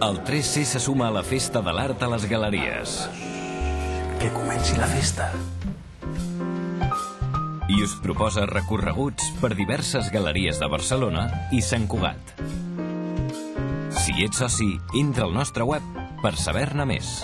El 3C se suma a la Festa de l'Art a les Galeries. Que comenci la festa. I us proposa recorreguts per diverses galeries de Barcelona i Sant Cugat. Si ets soci, entra al nostre web per saber-ne més.